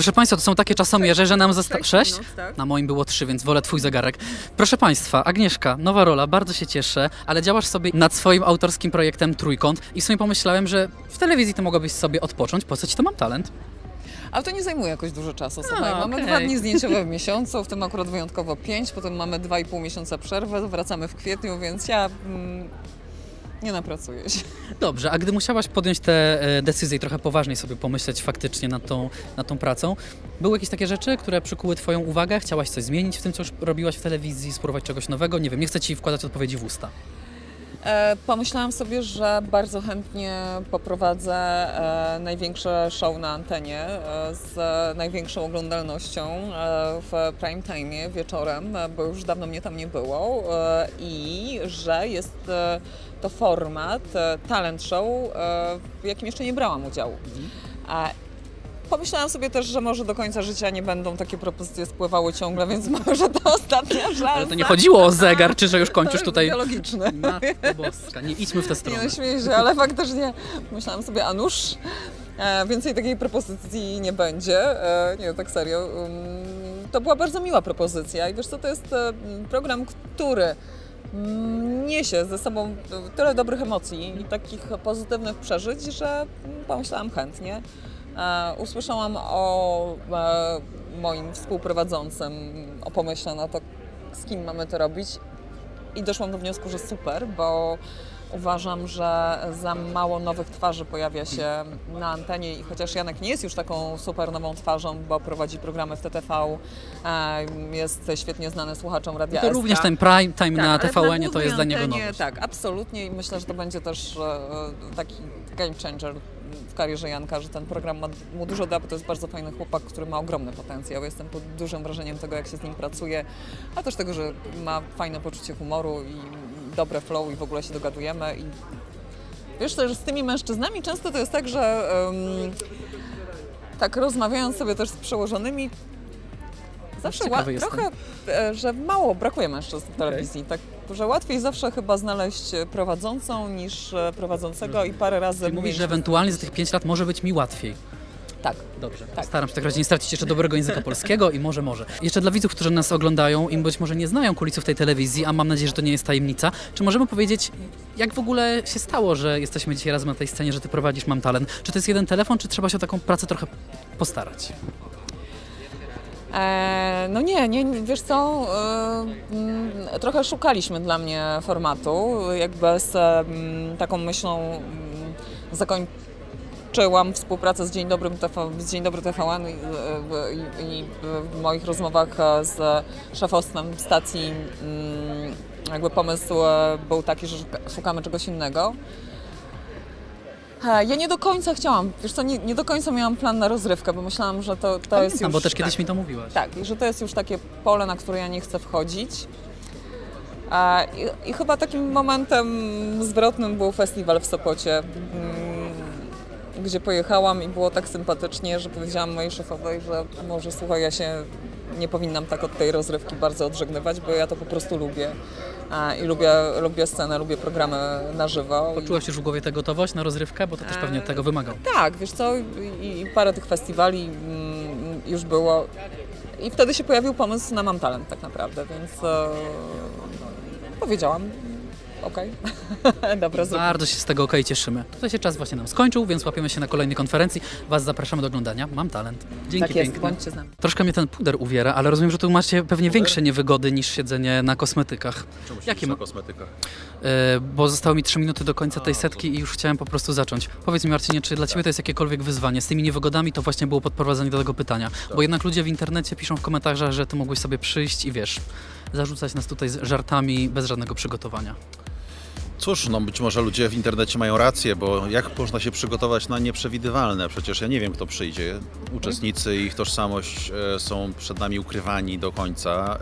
Proszę Państwa, to są takie czasomierze, że nam zostało... Sześć Sześć? minut, tak. Na moim było trzy, więc wolę Twój zegarek. Proszę Państwa, Agnieszka, nowa rola, bardzo się cieszę, ale działasz sobie nad swoim autorskim projektem Trójkąt i w sumie pomyślałem, że w telewizji to mogłabyś sobie odpocząć, po co Ci to mam talent? Ale to nie zajmuje jakoś dużo czasu. Słuchaj, mamy okej. dwa dni zdjęciowe w miesiącu, w tym akurat wyjątkowo pięć, potem mamy dwa i pół miesiąca przerwy, wracamy w kwietniu, więc ja mm, nie napracuję się. Dobrze, a gdy musiałaś podjąć te e, decyzje i trochę poważniej sobie pomyśleć faktycznie nad tą, nad tą pracą, były jakieś takie rzeczy, które przykuły Twoją uwagę? Chciałaś coś zmienić w tym, co już robiłaś w telewizji, spróbować czegoś nowego? Nie wiem, nie chcę Ci wkładać odpowiedzi w usta. E, pomyślałam sobie, że bardzo chętnie poprowadzę e, największe show na antenie e, z największą oglądalnością e, w prime time wieczorem, e, bo już dawno mnie tam nie było i że jest to format e, talent show, e, w jakim jeszcze nie brałam udziału. A Pomyślałam sobie też, że może do końca życia nie będą takie propozycje spływały ciągle, więc może to ostatnia szansa. Ale to nie chodziło o zegar, czy że już kończysz tutaj... Biologiczny. Matko Boska, nie idźmy w tę Nie stronę. no, śmieję się, ale faktycznie myślałam sobie, a nuż, e, więcej takiej propozycji nie będzie. Nie, tak serio. Um, to była bardzo miła propozycja i wiesz co, to jest program, który niesie ze sobą tyle dobrych emocji i takich pozytywnych przeżyć, że mm, pomyślałam chętnie. E, usłyszałam o e, moim współprowadzącym, o pomyśle na to, z kim mamy to robić i doszłam do wniosku, że super, bo uważam, że za mało nowych twarzy pojawia się na antenie i chociaż Janek nie jest już taką super nową twarzą, bo prowadzi programy w TTV, e, jest świetnie znany słuchaczom Radia To SK. również ten prime time na Tak, ale TVN to jest dla niego nowość. Tak, absolutnie i myślę, że to będzie też e, taki game changer w karierze Janka, że ten program ma mu dużo da, bo to jest bardzo fajny chłopak, który ma ogromny potencjał. Jestem pod dużym wrażeniem tego, jak się z nim pracuje, a też tego, że ma fajne poczucie humoru i dobre flow i w ogóle się dogadujemy i wiesz też, z tymi mężczyznami często to jest tak, że em, tak rozmawiając sobie też z przełożonymi zawsze jestem. trochę, e, że mało brakuje mężczyzn w telewizji, tak, że łatwiej zawsze chyba znaleźć prowadzącą niż e, prowadzącego i parę razy mówisz, że ewentualnie za tych 5 lat może być mi łatwiej. Tak. Dobrze, Tak. staram się w takim razie nie stracić jeszcze dobrego języka polskiego i może, może. Jeszcze dla widzów, którzy nas oglądają i być może nie znają kulisów tej telewizji, a mam nadzieję, że to nie jest tajemnica, czy możemy powiedzieć, jak w ogóle się stało, że jesteśmy dzisiaj razem na tej scenie, że ty prowadzisz Mam Talent? Czy to jest jeden telefon, czy trzeba się o taką pracę trochę postarać? E, no nie, nie, wiesz co, e, mm, trochę szukaliśmy dla mnie formatu, jakby z taką myślą mm, zakończyłam współpracę z Dzień Dobry, TV, z Dzień Dobry TVN i, i, i w moich rozmowach e, z szefostwem stacji mm, jakby pomysł e, był taki, że szuka- szukamy czegoś innego. E, Ja nie do końca chciałam, wiesz co, nie, nie do końca miałam plan na rozrywkę, bo myślałam, że to, to jest już... bo też kiedyś tak. mi to mówiłaś. Tak, i że to jest już takie pole, na które ja nie chcę wchodzić. I, I chyba takim momentem zwrotnym był festiwal w Sopocie, mm, gdzie pojechałam i było tak sympatycznie, że powiedziałam mojej szefowej, że może słuchaj, ja się nie powinnam tak od tej rozrywki bardzo odżegnywać, bo ja to po prostu lubię. A, I lubię, lubię scenę, lubię programy na żywo. Poczułaś już w głowie tę gotowość na rozrywkę, bo to też pewnie tego wymagał. tak, wiesz co, i, i parę tych festiwali mm, już było. I wtedy się pojawił pomysł na Mam Talent tak naprawdę, więc e, powiedziałam, okej, dobra, zrobię. Bardzo się z tego okej cieszymy. Tutaj się czas właśnie nam skończył, więc łapiemy się na kolejnej konferencji. Was zapraszamy do oglądania. Mam talent. Dzięki Tak jest, piękne. z nami. Troszkę mnie ten puder uwiera, ale rozumiem, że tu macie pewnie większe niewygody niż siedzenie na kosmetykach. Czemu Jakie na kosmetykach? E, bo zostało mi 3 minuty do końca tej setki i już chciałem po prostu zacząć. Powiedz mi Marcinie, czy dla Ciebie to jest jakiekolwiek wyzwanie? Z tymi niewygodami to właśnie było podprowadzenie do tego pytania. Bo jednak ludzie w internecie piszą w komentarzach, że Ty mogłeś sobie przyjść i wiesz, zarzucać nas tutaj z żartami bez żadnego przygotowania. Cóż, no być może ludzie w internecie mają rację, bo jak można się przygotować na nieprzewidywalne? Przecież ja nie wiem, kto przyjdzie. Uczestnicy i ich tożsamość e, są przed nami ukrywani do końca.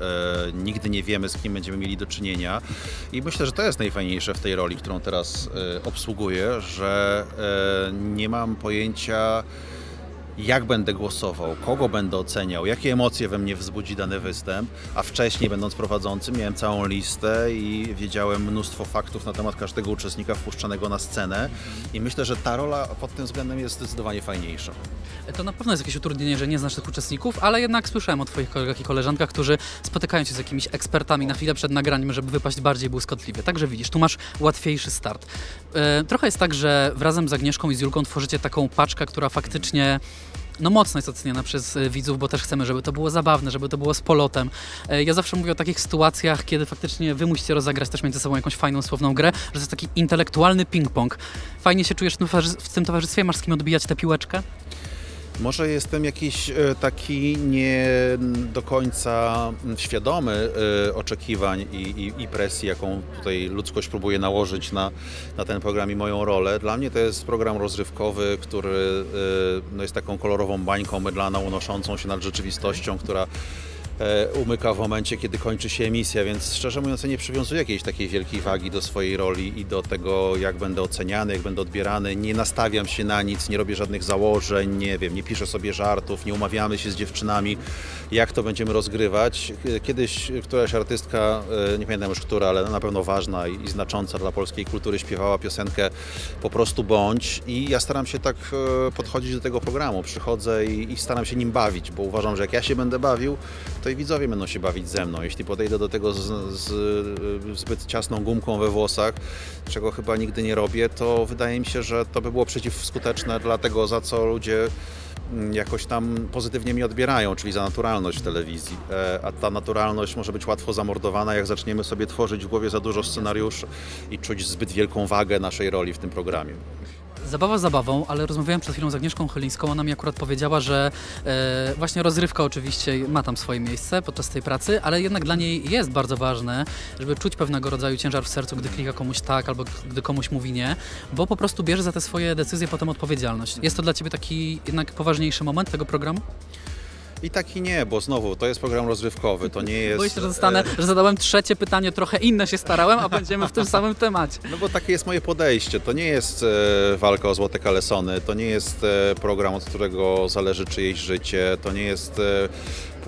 E, nigdy nie wiemy, z kim będziemy mieli do czynienia. I myślę, że to jest najfajniejsze w tej roli, którą teraz e, obsługuję, że nie mam pojęcia jak będę głosował, kogo będę oceniał, jakie emocje we mnie wzbudzi dany występ, a wcześniej będąc prowadzącym miałem całą listę i wiedziałem mnóstwo faktów na temat każdego uczestnika wpuszczanego na scenę i myślę, że ta rola pod tym względem jest zdecydowanie fajniejsza. To na pewno jest jakieś utrudnienie, że nie znasz tych uczestników, ale jednak słyszałem o Twoich kolegach i koleżankach, którzy spotykają się z jakimiś ekspertami na chwilę przed nagraniem, żeby wypaść bardziej błyskotliwie. Także widzisz, tu masz łatwiejszy start. E, trochę jest tak, że razem z Agnieszką i z Julką tworzycie taką paczkę, która faktycznie no mocno jest oceniana przez e, widzów, bo też chcemy, żeby to było zabawne, żeby to było z polotem. E, Ja zawsze mówię o takich sytuacjach, kiedy faktycznie wy musicie rozegrać też między sobą jakąś fajną, słowną grę, że to jest taki intelektualny ping-pong. Fajnie się czujesz w tym towarzystwie, masz z kim odbijać tę piłeczkę? Może jestem jakiś e, taki nie do końca świadomy e, oczekiwań i, i, i presji, jaką tutaj ludzkość próbuje nałożyć na, na ten program i moją rolę. Dla mnie to jest program rozrywkowy, który e, no, jest taką kolorową bańką mydlaną unoszącą się nad rzeczywistością, która umyka w momencie, kiedy kończy się emisja, więc szczerze mówiąc nie przywiązuję jakiejś takiej wielkiej wagi do swojej roli i do tego, jak będę oceniany, jak będę odbierany. Nie nastawiam się na nic, nie robię żadnych założeń, nie wiem, nie piszę sobie żartów, nie umawiamy się z dziewczynami, jak to będziemy rozgrywać. Kiedyś któraś artystka, e, nie pamiętam już która, ale na pewno ważna i i znacząca dla polskiej kultury, śpiewała piosenkę Po prostu bądź i ja staram się tak e, podchodzić do tego programu. Przychodzę i, i staram się nim bawić, bo uważam, że jak ja się będę bawił, to i widzowie będą się bawić ze mną. Jeśli podejdę do tego z, z zbyt ciasną gumką we włosach, czego chyba nigdy nie robię, to wydaje mi się, że to by było przeciwskuteczne dla tego, za co ludzie mm, jakoś tam pozytywnie mi odbierają, czyli za naturalność w telewizji. E, A ta naturalność może być łatwo zamordowana, jak zaczniemy sobie tworzyć w głowie za dużo scenariuszy i czuć zbyt wielką wagę naszej roli w tym programie. Zabawa zabawą, ale rozmawiałem przed chwilą z Agnieszką Chylińską. Ona mi akurat powiedziała, że e, właśnie rozrywka oczywiście ma tam swoje miejsce podczas tej pracy, ale jednak dla niej jest bardzo ważne, żeby czuć pewnego rodzaju ciężar w sercu, gdy klika komuś tak albo gdy komuś mówi nie, bo po prostu bierze za te swoje decyzje potem odpowiedzialność. Jest to dla Ciebie taki jednak poważniejszy moment tego programu? I tak i nie, bo znowu to jest program rozrywkowy, to nie jest. Boję się, że zostanę, że zadałem trzecie pytanie, trochę inne się starałem, a będziemy w tym samym temacie. No bo takie jest moje podejście. To nie jest e, walka o złote kalesony, to nie jest e, program, od którego zależy czyjeś życie, to nie jest e,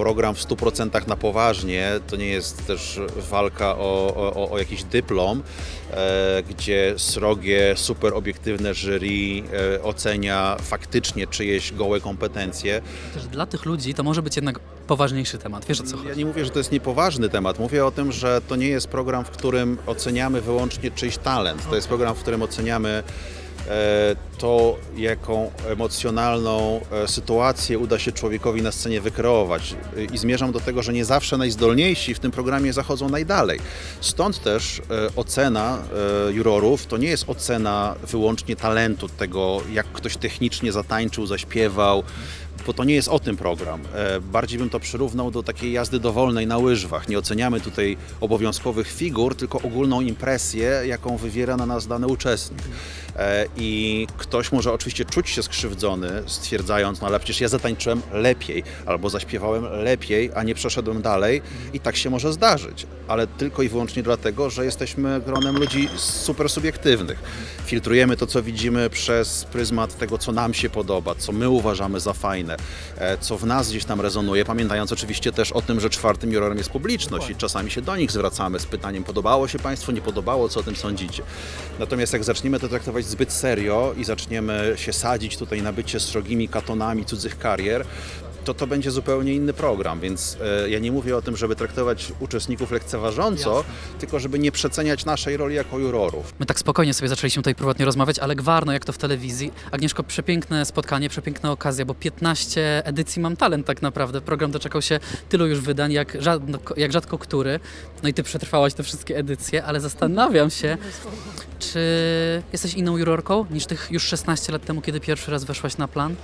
program w 100% na poważnie, to nie jest też walka o, o, o jakiś dyplom, e, gdzie srogie, super obiektywne jury e, ocenia faktycznie czyjeś gołe kompetencje. Też dla tych ludzi to może być jednak poważniejszy temat. Wiesz o co chodzi? Ja nie mówię, że to jest niepoważny temat. Mówię o tym, że to nie jest program, w którym oceniamy wyłącznie czyjś talent. To jest program, w którym oceniamy to, jaką emocjonalną e, sytuację uda się człowiekowi na scenie wykreować. E, I zmierzam do tego, że nie zawsze najzdolniejsi w tym programie zachodzą najdalej. Stąd też e, ocena e, jurorów to nie jest ocena wyłącznie talentu, tego jak ktoś technicznie zatańczył, zaśpiewał, bo to nie jest o tym program. E, Bardziej bym to przyrównał do takiej jazdy dowolnej na łyżwach. Nie oceniamy tutaj obowiązkowych figur, tylko ogólną impresję, jaką wywiera na nas dany uczestnik. E, I ktoś może oczywiście czuć się skrzywdzony, stwierdzając, no ale przecież ja zatańczyłem lepiej, albo zaśpiewałem lepiej, a nie przeszedłem dalej. I tak się może zdarzyć, ale tylko i wyłącznie dlatego, że jesteśmy gronem ludzi super subiektywnych. Filtrujemy to, co widzimy przez pryzmat tego, co nam się podoba, co my uważamy za fajne, co w nas gdzieś tam rezonuje, pamiętając oczywiście też o tym, że czwartym jurorem jest publiczność i czasami się do nich zwracamy z pytaniem, podobało się Państwu, nie podobało, co o tym sądzicie. Natomiast jak zaczniemy to traktować zbyt serio i zaczniemy się sadzić tutaj na bycie srogimi katonami cudzych karier, to to będzie zupełnie inny program, więc e, ja nie mówię o tym, żeby traktować uczestników lekceważąco, Jasne. tylko żeby nie przeceniać naszej roli jako jurorów. My tak spokojnie sobie zaczęliśmy tutaj prywatnie rozmawiać, ale gwarno jak to w telewizji. Agnieszko, przepiękne spotkanie, przepiękna okazja, bo 15 edycji Mam Talent tak naprawdę. Program doczekał się tylu już wydań, jak, rzadko, jak rzadko który. No i ty przetrwałaś te wszystkie edycje, ale zastanawiam się, czy jesteś inną jurorką niż tych już 16 lat temu, kiedy pierwszy raz weszłaś na plan?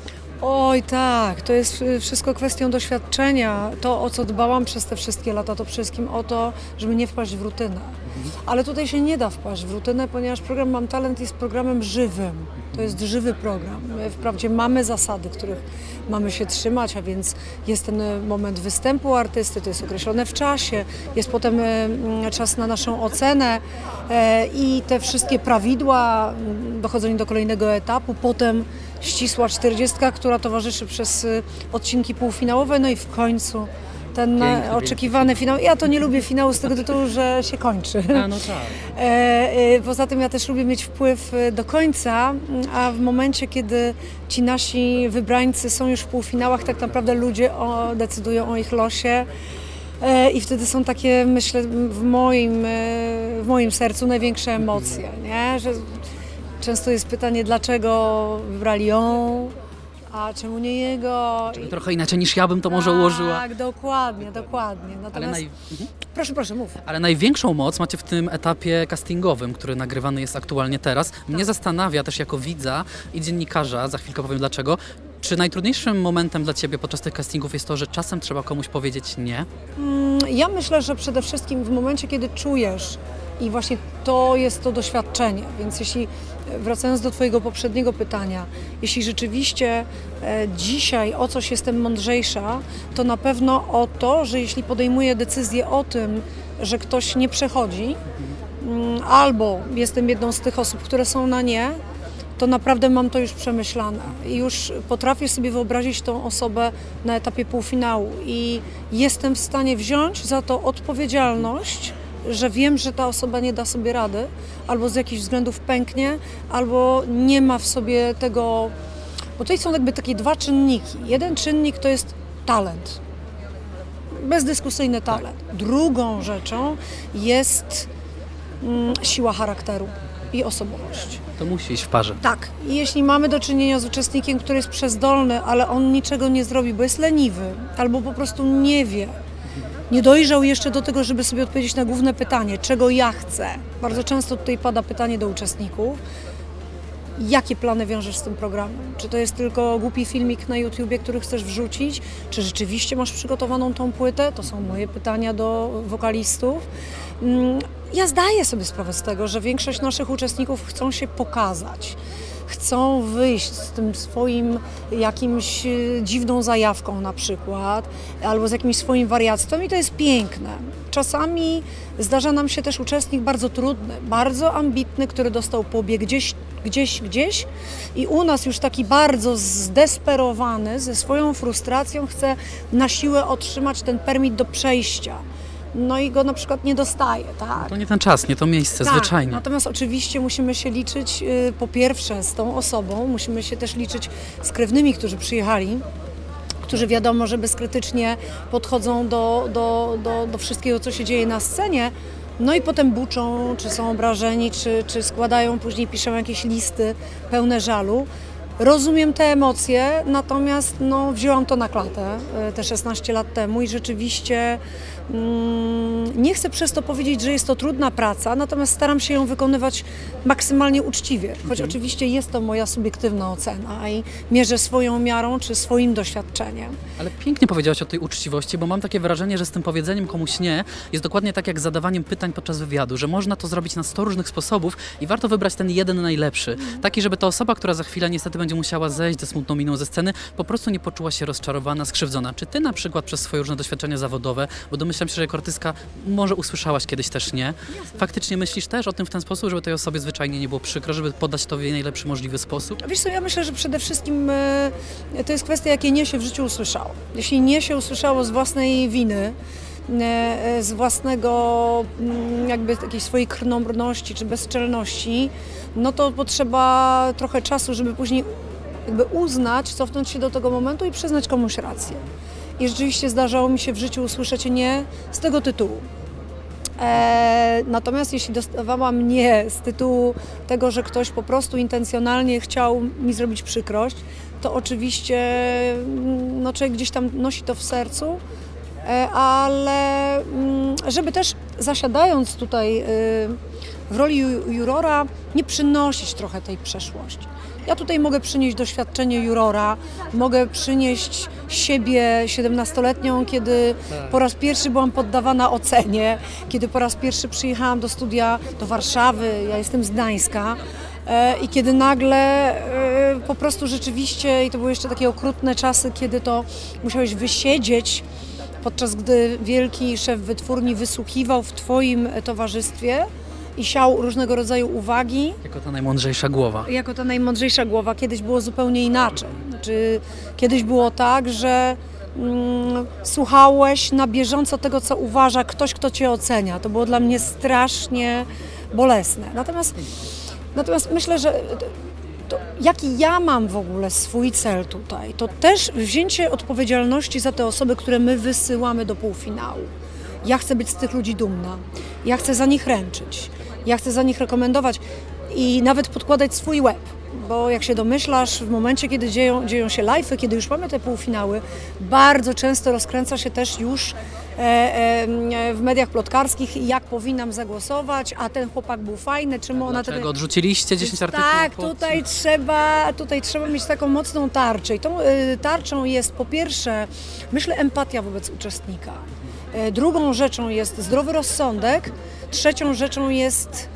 Oj tak, to jest y, wszystko kwestią doświadczenia. To, o co dbałam przez te wszystkie lata, to przede wszystkim o to, żeby nie wpaść w rutynę. Ale tutaj się nie da wpaść w rutynę, ponieważ program Mam Talent jest programem żywym. To jest żywy program. My wprawdzie mamy zasady, których mamy się trzymać, a więc jest ten y, moment występu artysty, to jest określone w czasie, jest potem y, mm, czas na naszą ocenę e, i te wszystkie prawidła, mm, dochodzenie do kolejnego etapu, potem ścisła czterdziestka, która towarzyszy przez y, odcinki półfinałowe, no i w końcu ten Piękny, oczekiwany finał. Ja to nie lubię finału z tego tytułu, że się kończy. A, no tak. E, e, Poza tym ja też lubię mieć wpływ e, do końca, a w momencie, kiedy ci nasi wybrańcy są już w półfinałach, tak naprawdę ludzie o, decydują o ich losie. E, I wtedy są takie, myślę, w moim, w moim sercu największe emocje, nie? Że często jest pytanie, dlaczego wybrali ją, a czemu nie jego? I- Trochę inaczej niż ja bym to może ułożyła. Tak, dokładnie, dokładnie. Ale, Natomiast, naj... Mhm. proszę, proszę, mów. Ale największą moc macie w tym etapie castingowym, który nagrywany jest aktualnie teraz. Mnie zastanawia też jako widza i dziennikarza, za chwilkę powiem dlaczego, czy najtrudniejszym momentem dla Ciebie podczas tych castingów jest to, że czasem trzeba komuś powiedzieć nie? Mm, Ja myślę, że przede wszystkim w momencie, kiedy czujesz i właśnie to jest to doświadczenie, więc jeśli, wracając do Twojego poprzedniego pytania, jeśli rzeczywiście e, dzisiaj o coś jestem mądrzejsza, to na pewno o to, że jeśli podejmuję decyzję o tym, że ktoś nie przechodzi, mm, albo jestem jedną z tych osób, które są na nie, to naprawdę mam to już przemyślane. I już potrafię sobie wyobrazić tą osobę na etapie półfinału i jestem w stanie wziąć za to odpowiedzialność, że wiem, że ta osoba nie da sobie rady, albo z jakichś względów pęknie, albo nie ma w sobie tego. Bo tutaj są jakby takie dwa czynniki. Jeden czynnik to jest talent. Bezdyskusyjny talent. Drugą rzeczą jest mm, siła charakteru i osobowość. To musi iść w parze. Tak, i jeśli mamy do czynienia z uczestnikiem, który jest przezdolny, ale on niczego nie zrobi, bo jest leniwy, albo po prostu nie wie, nie dojrzał jeszcze do tego, żeby sobie odpowiedzieć na główne pytanie, czego ja chcę. Bardzo często tutaj pada pytanie do uczestników, jakie plany wiążesz z tym programem? Czy to jest tylko głupi filmik na YouTubie, który chcesz wrzucić? Czy rzeczywiście masz przygotowaną tą płytę? To są moje pytania do wokalistów. Mm, Ja zdaję sobie sprawę z tego, że większość naszych uczestników chcą się pokazać. Chcą wyjść z tym swoim jakimś y, dziwną zajawką na przykład, albo z jakimś swoim wariactwem i to jest piękne. Czasami zdarza nam się też uczestnik bardzo trudny, bardzo ambitny, który dostał pobieg gdzieś, gdzieś, gdzieś i u nas już taki bardzo zdesperowany ze swoją frustracją chce na siłę otrzymać ten permit do przejścia. No i go na przykład nie dostaje, tak? To nie ten czas, nie to miejsce, Tak, zwyczajnie. Natomiast oczywiście musimy się liczyć y, po pierwsze z tą osobą, musimy się też liczyć z krewnymi, którzy przyjechali, którzy wiadomo, że bezkrytycznie podchodzą do, do, do, do wszystkiego, co się dzieje na scenie. No i potem buczą, czy są obrażeni, czy, czy składają, później piszą jakieś listy pełne żalu. Rozumiem te emocje, natomiast no, wzięłam to na klatę y, te 16 lat temu i rzeczywiście mm, nie chcę przez to powiedzieć, że jest to trudna praca, natomiast staram się ją wykonywać maksymalnie uczciwie, choć oczywiście jest to moja subiektywna ocena i mierzę swoją miarą czy swoim doświadczeniem. Ale pięknie powiedziałaś o tej uczciwości, bo mam takie wrażenie, że z tym powiedzeniem komuś nie jest dokładnie tak jak zadawaniem pytań podczas wywiadu, że można to zrobić na 100 różnych sposobów i warto wybrać ten jeden najlepszy. Taki, żeby ta osoba, która za chwilę niestety będzie musiała zejść ze smutną miną ze sceny, po prostu nie poczuła się rozczarowana, skrzywdzona. Czy ty na przykład przez swoje różne doświadczenia zawodowe, bo domyślam się, że jako artystka może usłyszałaś kiedyś też nie, faktycznie myślisz też o tym w ten sposób, żeby tej osobie zwyczajnie nie było przykro, żeby podać to w jej najlepszy możliwy sposób? Wiesz co, ja myślę, że przede wszystkim e, to jest kwestia, jakie nie się w życiu usłyszało. Jeśli nie się usłyszało z własnej winy, z własnego mm, jakby takiej swojej krnąbrności czy bezczelności, no to potrzeba trochę czasu, żeby później jakby uznać, cofnąć się do tego momentu i przyznać komuś rację. I rzeczywiście zdarzało mi się w życiu usłyszeć nie z tego tytułu. E, natomiast jeśli dostawałam nie z tytułu tego, że ktoś po prostu intencjonalnie chciał mi zrobić przykrość, to oczywiście mm, no, człowiek gdzieś tam nosi to w sercu, e, ale mm, żeby też zasiadając tutaj y, w roli ju- jurora, nie przynosić trochę tej przeszłości. Ja tutaj mogę przynieść doświadczenie jurora, mogę przynieść siebie 17-letnią, kiedy po raz pierwszy byłam poddawana ocenie, kiedy po raz pierwszy przyjechałam do studia do Warszawy, ja jestem z Gdańska. e, I kiedy nagle e, po prostu rzeczywiście, i to były jeszcze takie okrutne czasy, kiedy to musiałeś wysiedzieć, podczas gdy wielki szef wytwórni wysłuchiwał w Twoim towarzystwie, i siał różnego rodzaju uwagi. Jako ta najmądrzejsza głowa. Jako ta najmądrzejsza głowa kiedyś było zupełnie inaczej. Znaczy, kiedyś było tak, że mm, słuchałeś na bieżąco tego, co uważa ktoś, kto cię ocenia. To było dla mnie strasznie bolesne. Natomiast, natomiast myślę, że to jaki ja mam w ogóle swój cel tutaj, to też wzięcie odpowiedzialności za te osoby, które my wysyłamy do półfinału. Ja chcę być z tych ludzi dumna. Ja chcę za nich ręczyć. Ja chcę za nich rekomendować i nawet podkładać swój łeb. Bo jak się domyślasz, w momencie, kiedy dzieją, dzieją się live'y, kiedy już mamy te półfinały, bardzo często rozkręca się też już w mediach plotkarskich, jak powinnam zagłosować, a ten chłopak był fajny, czemu ona... Dlaczego odrzuciliście 10 artykułów? Tak, pod- tutaj trzeba, tutaj trzeba mieć taką mocną tarczę. I tą y, tarczą jest po pierwsze, myślę, empatia wobec uczestnika. E, Drugą rzeczą jest zdrowy rozsądek. Trzecią rzeczą jest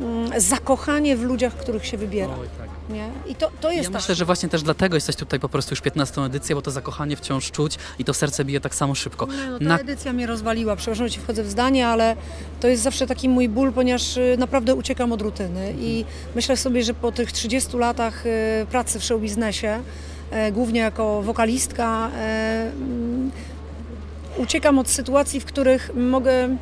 mm, zakochanie w ludziach, których się wybiera. Oj, tak. Nie? I to, to jest Ja ta myślę, że właśnie też dlatego jesteś tutaj po prostu już 15 edycję, bo to zakochanie wciąż czuć i to serce bije tak samo szybko. Nie, no ta Na edycja mnie rozwaliła, przepraszam, że ci wchodzę w zdanie, ale to jest zawsze taki mój ból, ponieważ y, naprawdę uciekam od rutyny i myślę sobie, że po tych 30 latach y, pracy w showbiznesie, e, głównie jako wokalistka, mm, uciekam od sytuacji, w których mogę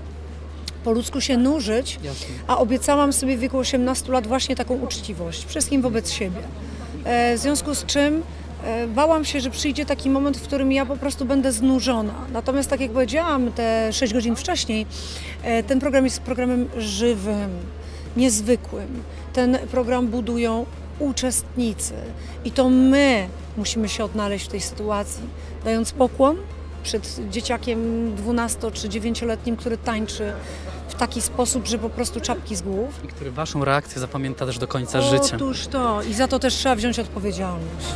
po ludzku się nużyć, a obiecałam sobie w wieku 18 lat właśnie taką uczciwość, wszystkim wobec siebie. E, W związku z czym e, bałam się, że przyjdzie taki moment, w którym ja po prostu będę znużona. Natomiast tak jak powiedziałam te 6 godzin wcześniej, e, ten program jest programem żywym, niezwykłym. Ten program budują uczestnicy i to my musimy się odnaleźć w tej sytuacji, dając pokłon przed dzieciakiem 12 czy 9-letnim, który tańczy w taki sposób, że po prostu czapki z głów. I który waszą reakcję zapamięta też do końca życia. Otóż to i za to też trzeba wziąć odpowiedzialność.